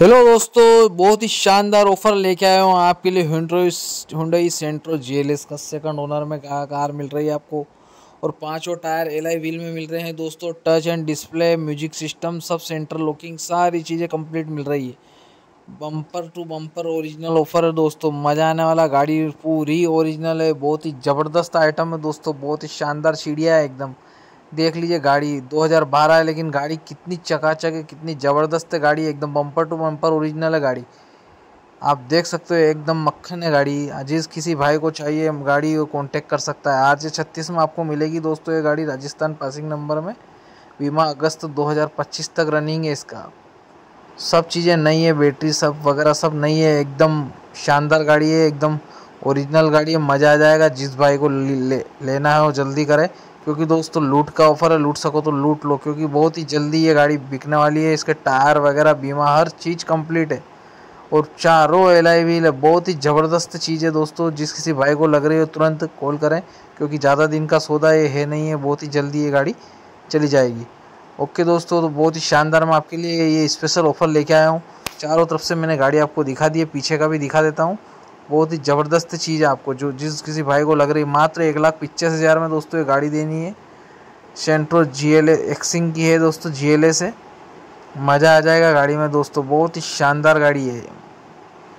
Hello दोस्तों, बहुत ही शानदार ऑफ़र लेके आया हूँ आपके लिए हुंडई सेंट्रो जीएलएस का सेकंड ओनर में कार मिल रही है आपको। और पाँचों टायर एलआई व्हील में मिल रहे हैं दोस्तों। Touch and display music system सब सेंटर लुकिंग सारी चीज़ें कंप्लीट मिल रही है। Bumper to bumper original offer है दोस्तों। मज़ा आने वाला गाड़ी पूरी ओरिजिनल है। बहुत ही ज़बरदस्त आइटम है दोस्तों। बहुत ही शानदार सीढ़िया है एकदम। देख लीजिए गाड़ी 2012 है लेकिन गाड़ी कितनी चकाचक है कितनी ज़बरदस्त है गाड़ी एकदम बम्पर टू बम्पर ओरिजिनल है गाड़ी। आप देख सकते हो एकदम मक्खन है गाड़ी। जिस किसी भाई को चाहिए गाड़ी वो कॉन्टेक्ट कर सकता है। आर जे छत्तीस में आपको मिलेगी दोस्तों ये गाड़ी राजस्थान पासिंग नंबर में। बीमा अगस्त 2025 तक रनिंग है इसका। सब चीज़ें नई है बैटरी सब वगैरह सब नई है एकदम शानदार गाड़ी है एकदम ओरिजिनल गाड़ी है। मज़ा आ जाएगा जिस भाई को ले, लेना है वो जल्दी करे। क्योंकि दोस्तों, लूट का ऑफ़र है, लूट सको तो लूट लो, क्योंकि बहुत ही जल्दी ये गाड़ी बिकने वाली है। इसके टायर वगैरह, बीमा, हर चीज़ कंप्लीट है। और चारों एल आई व्हील है बहुत ही ज़बरदस्त चीज़ है दोस्तों, जिस किसी भाई को लग रही हो तुरंत कॉल करें, क्योंकि ज़्यादा दिन का सौदा ये है नहीं है, बहुत ही जल्दी ये गाड़ी चली जाएगी। ओके दोस्तों तो बहुत ही शानदार मैं आपके लिए ये स्पेशल ऑफ़र लेके आया हूँ। चारों तरफ़ से मैंने गाड़ी आपको दिखा दी है, पीछे का भी दिखा देता हूँ। बहुत ही ज़बरदस्त चीज़ है आपको, जो जिस किसी भाई को लग रही मात्र एक लाख पचास हज़ार में दोस्तों ये गाड़ी देनी है। सेंट्रो जी एल एक्सिंग की है दोस्तों जी एल से। मज़ा आ जाएगा गाड़ी में दोस्तों, बहुत ही शानदार गाड़ी है।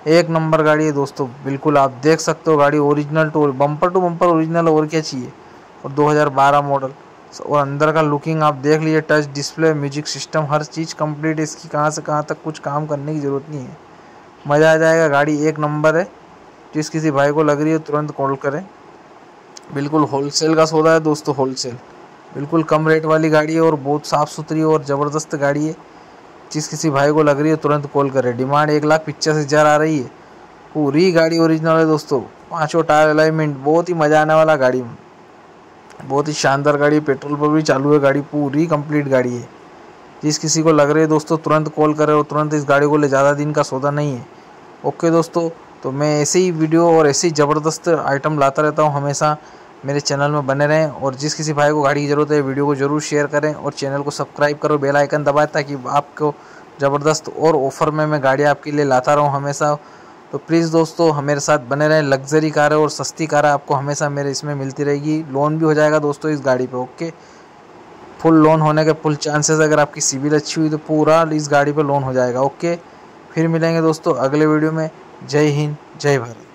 एक नंबर गाड़ी है दोस्तों, बिल्कुल आप देख सकते हो गाड़ी original to bumper to bumper original और क्या चाहिए। और 2012 मॉडल और अंदर का लुकिंग आप देख लीजिए टच डिस्प्ले म्यूज़िक सिस्टम हर चीज़ कंप्लीट है, इसकी कहाँ से कहाँ तक कुछ काम करने की ज़रूरत नहीं है। मज़ा आ जाएगा गाड़ी, एक नंबर है। जिस किसी भाई को लग रही है, तुरंत कॉल करें। बिल्कुल होलसेल का सौदा है दोस्तों होलसेल बिल्कुल कम रेट वाली गाड़ी है और बहुत साफ़ सुथरी और ज़बरदस्त गाड़ी है। जिस किसी भाई को लग रही है, तुरंत कॉल करें। डिमांड एक लाख पचास हज़ार आ रही है। पूरी गाड़ी ओरिजिनल है दोस्तों। पाँचों टायर अलाइनमेंट बहुत ही मज़ा आने वाला गाड़ी। में बहुत ही शानदार गाड़ी, पेट्रोल पर भी चालू है गाड़ी, पूरी कंप्लीट गाड़ी है। जिस किसी को लग रही है, दोस्तों, तुरंत कॉल करें और तुरंत इस गाड़ी को ले, ज़्यादा दिन का सौदा नहीं है। ओके दोस्तों तो मैं ऐसे ही वीडियो और ऐसे ही ज़बरदस्त आइटम लाता रहता हूँ, हमेशा मेरे चैनल में बने रहें और जिस किसी भाई को गाड़ी की ज़रूरत है, वीडियो को ज़रूर शेयर करें और चैनल को सब्सक्राइब करो बेल आइकन दबाएँ ताकि आपको ज़बरदस्त और ऑफ़र में मैं गाड़ी आपके लिए लाता रहूँ हमेशा। तो प्लीज़ दोस्तों, हमारे साथ बने रहें। लग्जरी कार और सस्ती कार आपको हमेशा मेरे इसमें मिलती रहेगी। लोन भी हो जाएगा दोस्तों इस गाड़ी पर ओके फुल लोन होने के फुल चांसेस अगर आपकी सिविल अच्छी हुई तो पूरा इस गाड़ी पर लोन हो जाएगा ओके फिर मिलेंगे दोस्तों अगले वीडियो में। जय हिंद जय भारत।